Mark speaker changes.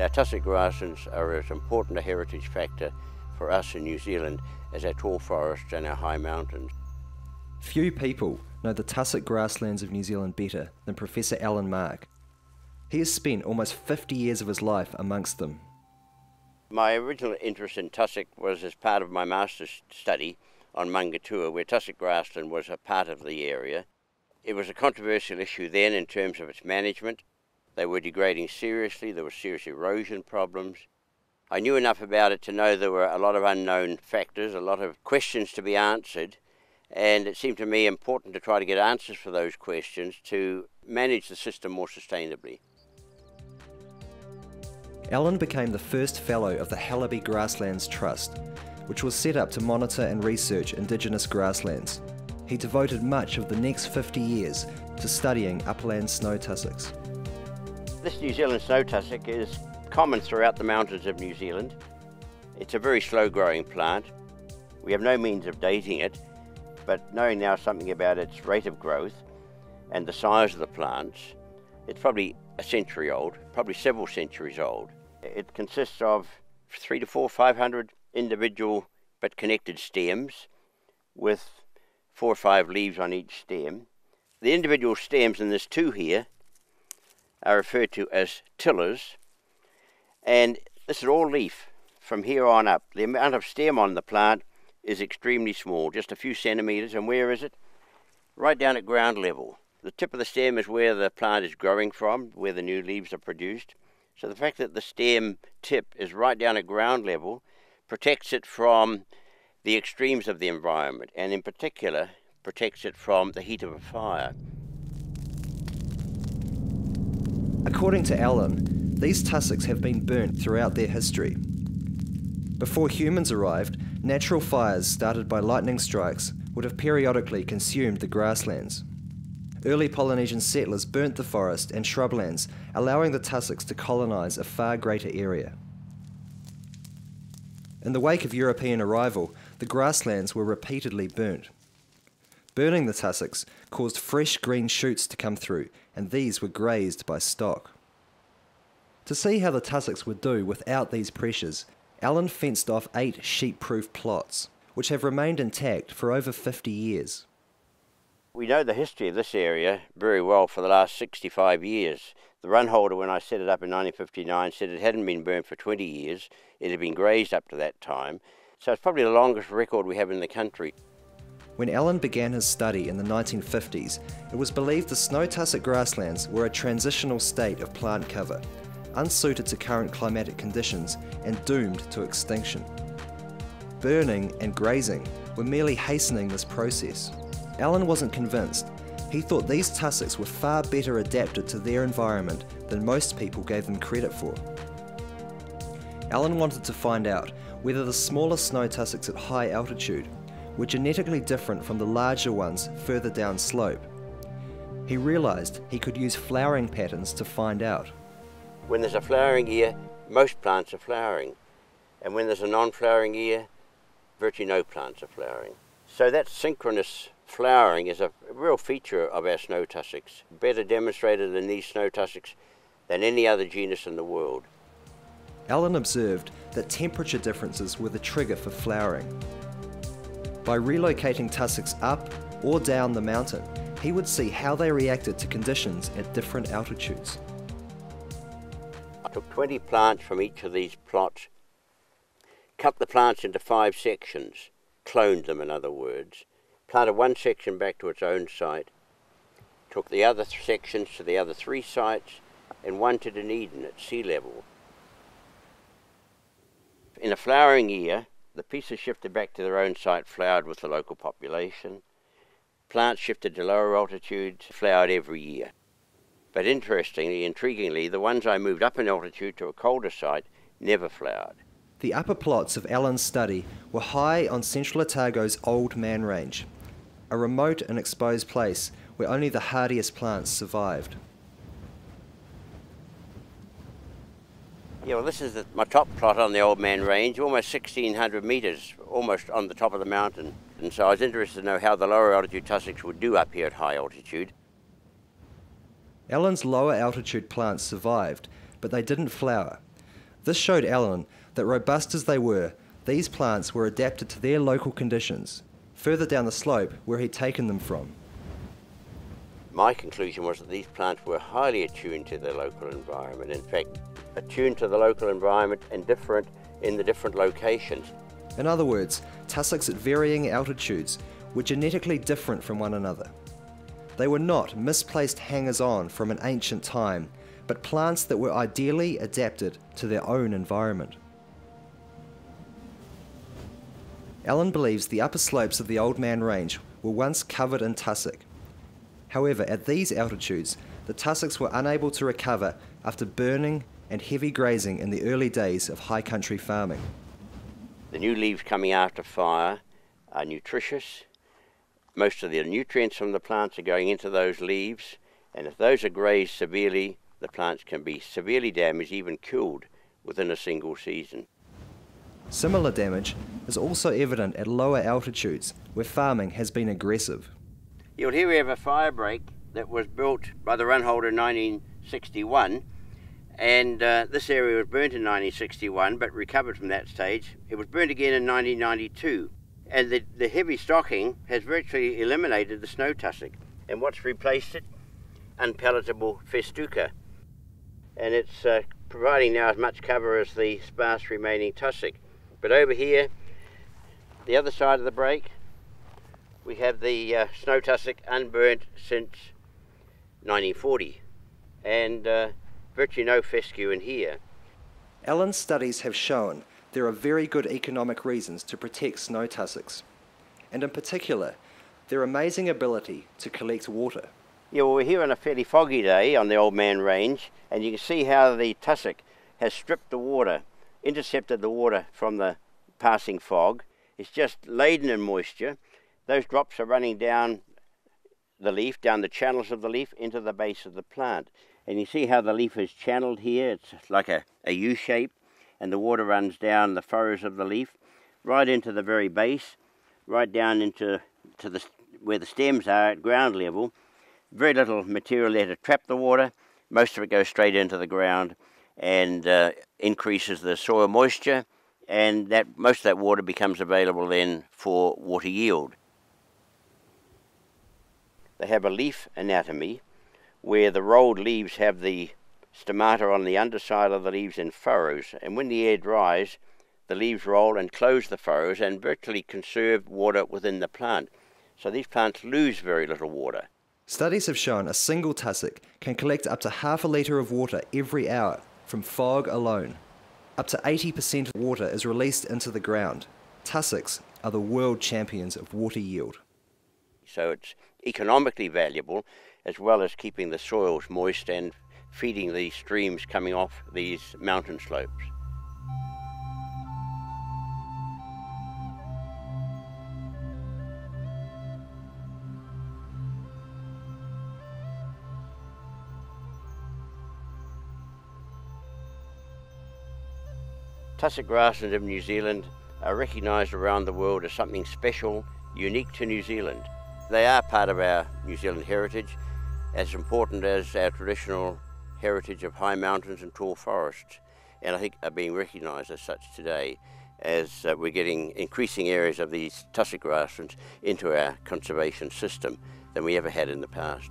Speaker 1: Our tussock grasslands are as important a heritage factor for us in New Zealand as our tall forests and our high mountains.
Speaker 2: Few people know the tussock grasslands of New Zealand better than Professor Alan Mark. He has spent almost 50 years of his life amongst them.
Speaker 1: My original interest in tussock was as part of my master's study on Maungatua, where tussock grassland was a part of the area. It was a controversial issue then in terms of its management. They were degrading seriously, there were serious erosion problems. I knew enough about it to know there were a lot of unknown factors, a lot of questions to be answered, and it seemed to me important to try to get answers for those questions to manage the system more sustainably.
Speaker 2: Alan became the first fellow of the Hellaby Grasslands Trust, which was set up to monitor and research Indigenous grasslands. He devoted much of the next 50 years to studying upland snow tussocks.
Speaker 1: This New Zealand snow tussock is common throughout the mountains of New Zealand. It's a very slow growing plant. We have no means of dating it, but knowing now something about its rate of growth and the size of the plants, it's probably a century old, probably several centuries old. It consists of three to four, five hundred individual but connected stems with four or five leaves on each stem. The individual stems, and there's two here, are referred to as tillers, and this is all leaf from here on up. The amount of stem on the plant is extremely small, just a few centimetres, and where is it? Right down at ground level. The tip of the stem is where the plant is growing from, where the new leaves are produced. So the fact that the stem tip is right down at ground level protects it from the extremes of the environment and in particular protects it from the heat of a fire.
Speaker 2: According to Alan, these tussocks have been burnt throughout their history. Before humans arrived, natural fires started by lightning strikes would have periodically consumed the grasslands. Early Polynesian settlers burnt the forest and shrublands, allowing the tussocks to colonise a far greater area. In the wake of European arrival, the grasslands were repeatedly burnt. Burning the tussocks caused fresh green shoots to come through, and these were grazed by stock. To see how the tussocks would do without these pressures, Alan fenced off eight sheep-proof plots, which have remained intact for over 50 years.
Speaker 1: We know the history of this area very well for the last 65 years. The run holder, when I set it up in 1959, said it hadn't been burned for 20 years. It had been grazed up to that time. So it's probably the longest record we have in the country.
Speaker 2: When Alan began his study in the 1950s, it was believed the snow tussock grasslands were a transitional state of plant cover, unsuited to current climatic conditions and doomed to extinction. Burning and grazing were merely hastening this process. Alan wasn't convinced. He thought these tussocks were far better adapted to their environment than most people gave them credit for. Alan wanted to find out whether the smaller snow tussocks at high altitude were genetically different from the larger ones further down slope. He realised he could use flowering patterns to find out.
Speaker 1: When there's a flowering year, most plants are flowering. And when there's a non-flowering year, virtually no plants are flowering. So that synchronous flowering is a real feature of our snow tussocks, better demonstrated in these snow tussocks than any other genus in the world.
Speaker 2: Alan observed that temperature differences were the trigger for flowering. By relocating tussocks up or down the mountain, he would see how they reacted to conditions at different altitudes.
Speaker 1: I took 20 plants from each of these plots, cut the plants into five sections, cloned them in other words, planted one section back to its own site, took the other sections to the other three sites, and one to Dunedin at sea level. In a flowering year, the pieces shifted back to their own site flowered with the local population. Plants shifted to lower altitudes flowered every year. But interestingly, intriguingly, the ones I moved up in altitude to a colder site never flowered.
Speaker 2: The upper plots of Alan's study were high on Central Otago's Old Man Range, a remote and exposed place where only the hardiest plants survived.
Speaker 1: Yeah, well, this is the, my top plot on the Old Man Range, almost 1,600 metres, almost on the top of the mountain. And so I was interested to know how the lower altitude tussocks would do up here at high altitude.
Speaker 2: Alan's lower altitude plants survived, but they didn't flower. This showed Alan that robust as they were, these plants were adapted to their local conditions, further down the slope where he'd taken them from.
Speaker 1: My conclusion was that these plants were highly attuned to their local environment, in fact, attuned to the local environment and different in the different locations.
Speaker 2: In other words, tussocks at varying altitudes were genetically different from one another. They were not misplaced hangers on from an ancient time, but plants that were ideally adapted to their own environment. Alan believes the upper slopes of the Old Man Range were once covered in tussock. However, at these altitudes, the tussocks were unable to recover after burning and heavy grazing in the early days of high country farming.
Speaker 1: The new leaves coming after fire are nutritious. Most of the nutrients from the plants are going into those leaves, and if those are grazed severely, the plants can be severely damaged, even killed, within a single season.
Speaker 2: Similar damage is also evident at lower altitudes where farming has been aggressive.
Speaker 1: You'll hear we have a fire break that was built by the Runholder in 1961 and uh, this area was burnt in 1961 but recovered from that stage. It was burnt again in 1992 and the, the heavy stocking has virtually eliminated the snow tussock and what's replaced it? Unpalatable festuca and it's uh, providing now as much cover as the sparse remaining tussock. But over here, the other side of the break, we have the uh, snow tussock unburnt since 1940 and uh, virtually no fescue in here.
Speaker 2: Alan's studies have shown there are very good economic reasons to protect snow tussocks, and in particular, their amazing ability to collect water.
Speaker 1: Yeah, well, we're here on a fairly foggy day on the Old Man Range, and you can see how the tussock has stripped the water intercepted the water from the passing fog. It's just laden in moisture. Those drops are running down the leaf, down the channels of the leaf, into the base of the plant. And you see how the leaf is channeled here. It's like a, a U shape, and the water runs down the furrows of the leaf, right into the very base, right down into to the where the stems are at ground level. Very little material there to trap the water. Most of it goes straight into the ground and uh, increases the soil moisture, and that most of that water becomes available then for water yield. They have a leaf anatomy where the rolled leaves have the stomata on the underside of the leaves in furrows, and when the air dries, the leaves roll and close the furrows and virtually conserve water within the plant. So these plants lose very little water.
Speaker 2: Studies have shown a single tussock can collect up to half a litre of water every hour from fog alone. Up to 80% of water is released into the ground. Tussocks are the world champions of water yield.
Speaker 1: So it's economically valuable as well as keeping the soils moist and feeding the streams coming off these mountain slopes. Tussock grasslands of New Zealand are recognised around the world as something special, unique to New Zealand. They are part of our New Zealand heritage, as important as our traditional heritage of high mountains and tall forests, and I think are being recognised as such today as uh, we're getting increasing areas of these tussock grasslands into our conservation system than we ever had in the past.